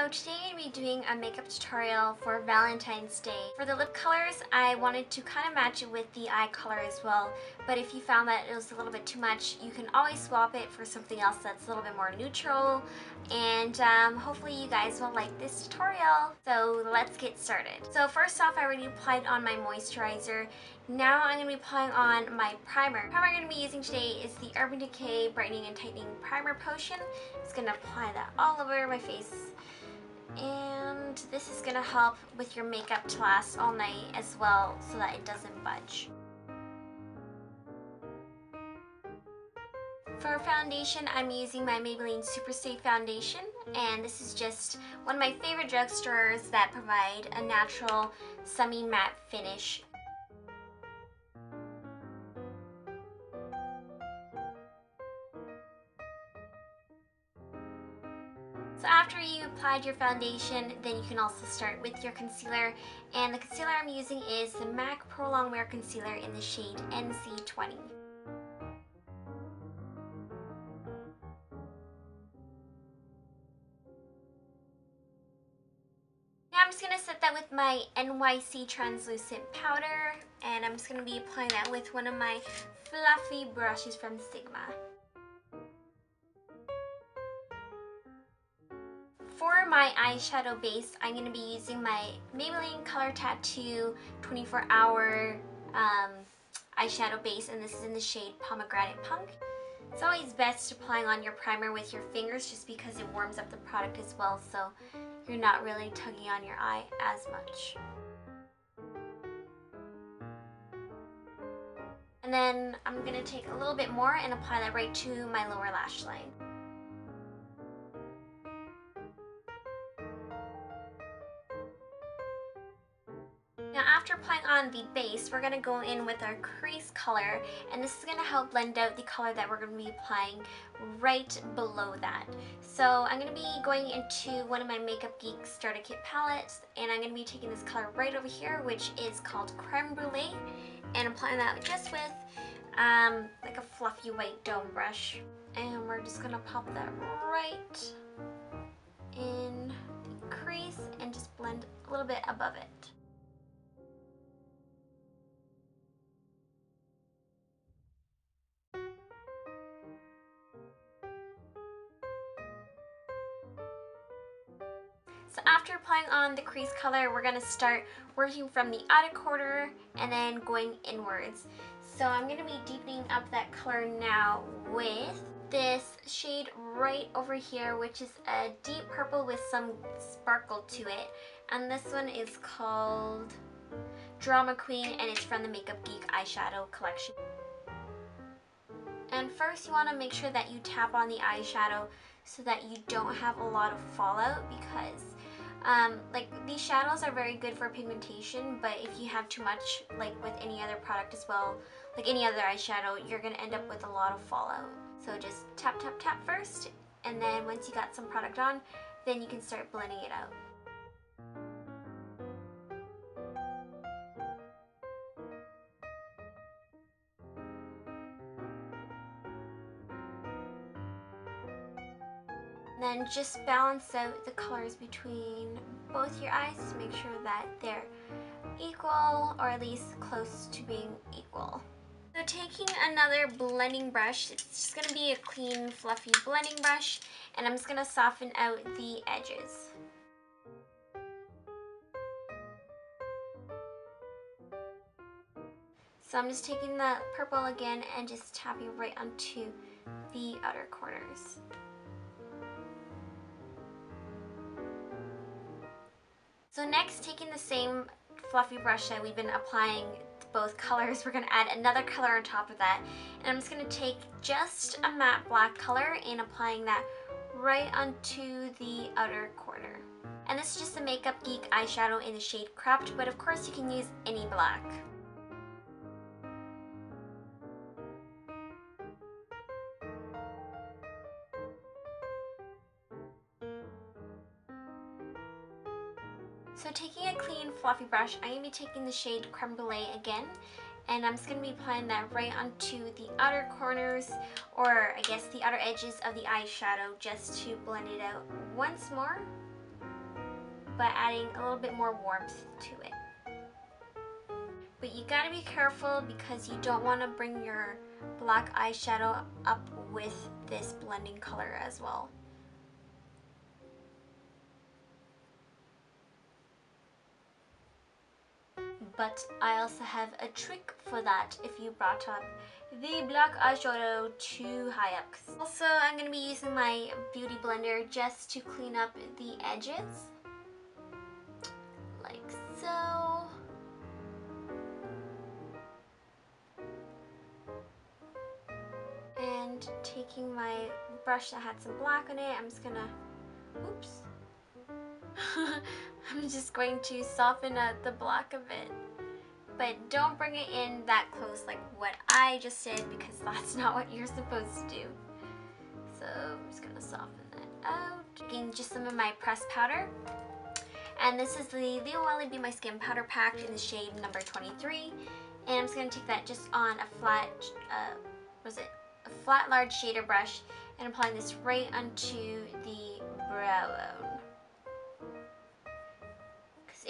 So today I'm going to be doing a makeup tutorial for Valentine's Day. For the lip colors, I wanted to kind of match it with the eye color as well, but if you found that it was a little bit too much, you can always swap it for something else that's a little bit more neutral, and um, hopefully you guys will like this tutorial. So let's get started. So first off, I already applied on my moisturizer. Now I'm going to be applying on my primer. The primer I'm going to be using today is the Urban Decay Brightening and Tightening Primer Potion. It's going to apply that all over my face and this is gonna help with your makeup to last all night as well so that it doesn't budge. For foundation, I'm using my Maybelline Super Superstay Foundation, and this is just one of my favorite drugstores that provide a natural semi-matte finish applied your foundation, then you can also start with your concealer. And the concealer I'm using is the MAC Pro Longwear Concealer in the shade NC20. Now I'm just going to set that with my NYC Translucent Powder. And I'm just going to be applying that with one of my fluffy brushes from Sigma. My eyeshadow base, I'm going to be using my Maybelline Color Tattoo 24 Hour um, eyeshadow base, and this is in the shade Pomegranate Punk. It's always best applying on your primer with your fingers just because it warms up the product as well, so you're not really tugging on your eye as much. And then I'm going to take a little bit more and apply that right to my lower lash line. Now after applying on the base, we're going to go in with our crease color and this is going to help blend out the color that we're going to be applying right below that. So I'm going to be going into one of my Makeup Geek Starter Kit palettes and I'm going to be taking this color right over here which is called Creme Brulee and applying that just with um, like a fluffy white dome brush. And we're just going to pop that right in the crease and just blend a little bit above it. After applying on the crease color, we're to start working from the outer corner and then going inwards. So I'm to be deepening up that color now with this shade right over here, which is a deep purple with some sparkle to it. And this one is called Drama Queen and it's from the Makeup Geek eyeshadow collection. And first you want to make sure that you tap on the eyeshadow so that you don't have a lot of fallout because um, like these shadows are very good for pigmentation but if you have too much like with any other product as well like any other eyeshadow you're gonna end up with a lot of fallout. So just tap tap tap first and then once you got some product on then you can start blending it out then just balance out the colors between both your eyes to make sure that they're equal or at least close to being equal. So taking another blending brush, it's just going to be a clean fluffy blending brush and I'm just going to soften out the edges. So I'm just taking the purple again and just tapping right onto the outer corners. So next, taking the same fluffy brush that we've been applying both colors, we're going to add another color on top of that. And I'm just going to take just a matte black color and applying that right onto the outer corner. And this is just a Makeup Geek eyeshadow in the shade Corrupt, but of course you can use any black. So taking a clean fluffy brush, I'm going to be taking the shade Creme Brulee again and I'm just going to be applying that right onto the outer corners or I guess the outer edges of the eyeshadow just to blend it out once more. but adding a little bit more warmth to it. But you gotta be careful because you don't want to bring your black eyeshadow up with this blending color as well. But I also have a trick for that if you brought up the black eyeshadow too high up. Also, I'm going to be using my Beauty Blender just to clean up the edges. Like so. And taking my brush that had some black on it, I'm just gonna, oops. I'm just going to soften up the black a bit but don't bring it in that close like what I just did because that's not what you're supposed to do. So I'm just gonna soften that out. Taking just some of my pressed powder. And this is the Lioele Be My Skin Powder Pact in the shade number 23. And I'm just gonna take that just on a flat, uh, was it? A flat large shader brush and applying this right onto the brow bone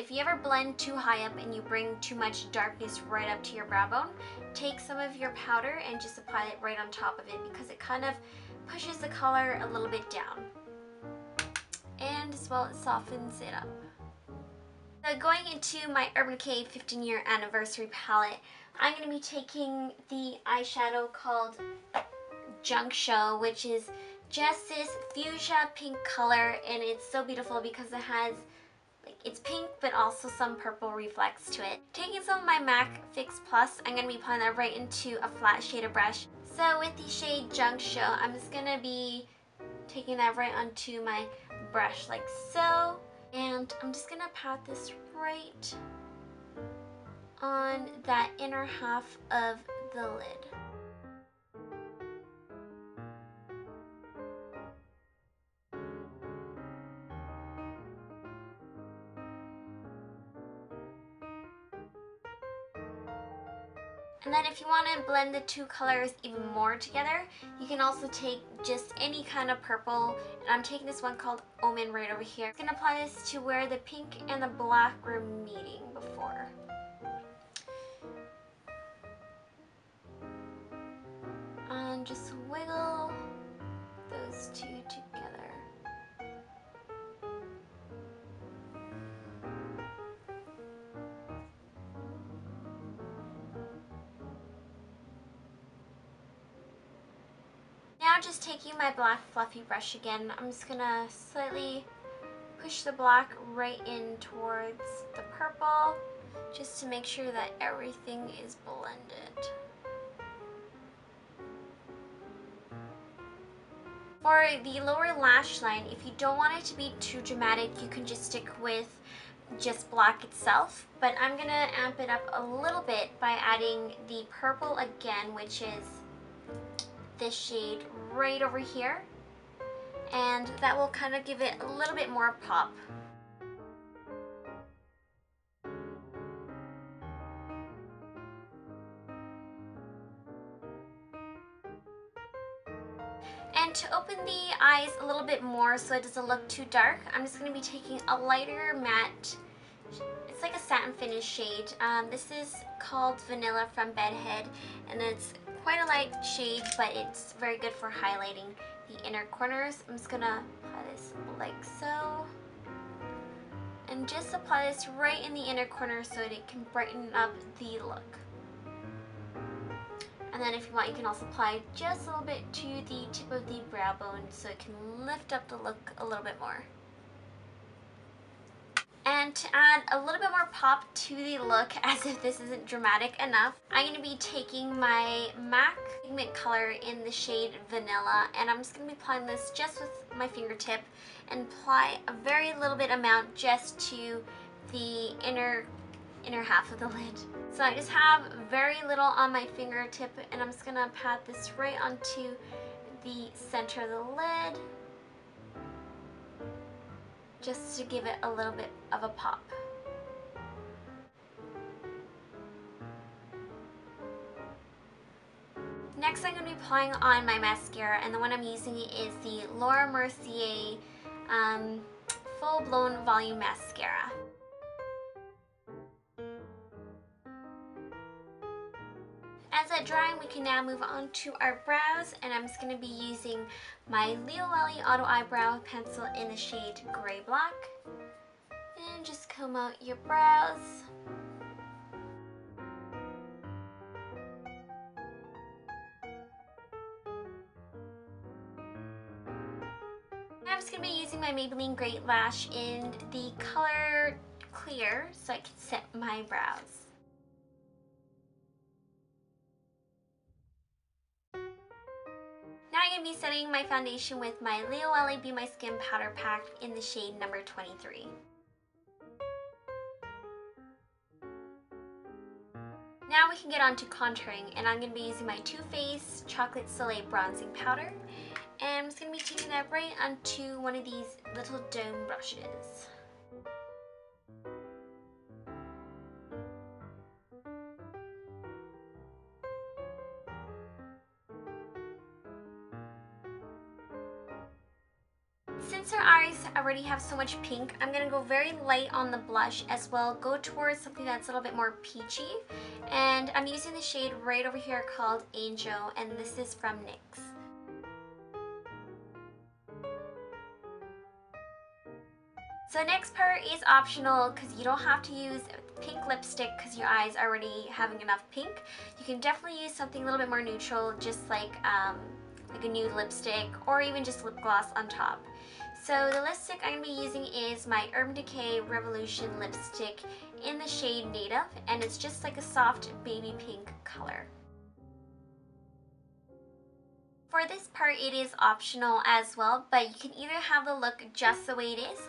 if you ever blend too high up and you bring too much darkness right up to your brow bone, take some of your powder and just apply it right on top of it because it kind of pushes the color a little bit down. And as well, it softens it up. So going into my Urban Decay 15 year anniversary palette, I'm going to be taking the eyeshadow called Junk Show, which is just this fuchsia pink color and it's so beautiful because it has it's pink, but also some purple reflex to it. Taking some of my MAC Fix Plus, I'm going to be applying that right into a flat shader brush. So with the shade Junk Show, I'm just going to be taking that right onto my brush like so. And I'm just going to pat this right on that inner half of the lid. If you want to blend the two colors even more together, you can also take just any kind of purple. And I'm taking this one called Omen right over here. I'm going to apply this to where the pink and the black were meeting before. And just wiggle those two together. Just taking my black fluffy brush again, I'm just gonna slightly push the black right in towards the purple just to make sure that everything is blended. For the lower lash line, if you don't want it to be too dramatic, you can just stick with just black itself. But I'm going to amp it up a little bit by adding the purple again, which is this shade right over here and that will kind of give it a little bit more pop. And to open the eyes a little bit more so it doesn't look too dark, I'm just going to be taking a lighter matte, it's like a satin finish shade. Um, this is called Vanilla from Bedhead and it's quite a light shade, but it's very good for highlighting the inner corners. I'm just gonna apply this like so. And just apply this right in the inner corner so that it can brighten up the look. And then if you want, you can also apply just a little bit to the tip of the brow bone so it can lift up the look a little bit more. And to add a little bit more pop to the look, as if this isn't dramatic enough, I'm going to be taking my MAC pigment color in the shade Vanilla, and I'm just going to be applying this just with my fingertip, and apply a very little bit amount just to the inner inner half of the lid. So I just have very little on my fingertip, and I'm just going to pat this right onto the center of the lid just to give it a little bit of a pop. Next I'm going to be applying on my mascara and the one I'm using is the Laura Mercier um, Full Blown Volume Mascara. As that drying, we can now move on to our brows, and I'm just going to be using my Lioele Auto Eyebrow Pencil in the shade Gray Black. And just comb out your brows. I'm just going to be using my Maybelline Great Lash in the color Clear so I can set my brows. Now I'm going to be setting my foundation with my Lioele Be My Skin Powder Pact in the shade number 23. Now we can get on to contouring and I'm going to be using my Too Faced Chocolate Soleil Bronzing Powder and I'm just going to be taking that right onto one of these little dome brushes. Since our eyes already have so much pink, I'm going to go very light on the blush as well. Go towards something that's a little bit more peachy. And I'm using the shade right over here called Angel, and this is from NYX. So next part is optional because you don't have to use pink lipstick because your eyes are already having enough pink. You can definitely use something a little bit more neutral, just like um, like a nude lipstick or even just lip gloss on top. So the lipstick I'm going to be using is my Urban Decay Revolution lipstick in the shade Native and it's just like a soft baby pink color. For this part it is optional as well, but you can either have the look just the way it is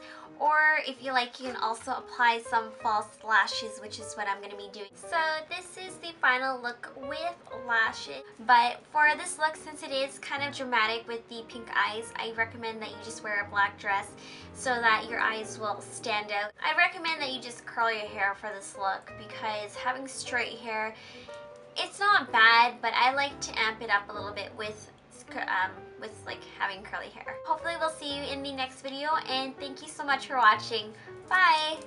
or if you like, you can also apply some false lashes, which is what I'm going to be doing. So this is the final look with lashes. But for this look, since it is kind of dramatic with the pink eyes, I recommend that you just wear a black dress so that your eyes will stand out. I recommend that you just curl your hair for this look because having straight hair, it's not bad, but I like to amp it up a little bit with um, with like having curly hair. Hopefully we'll see you in the next video and thank you so much for watching. Bye!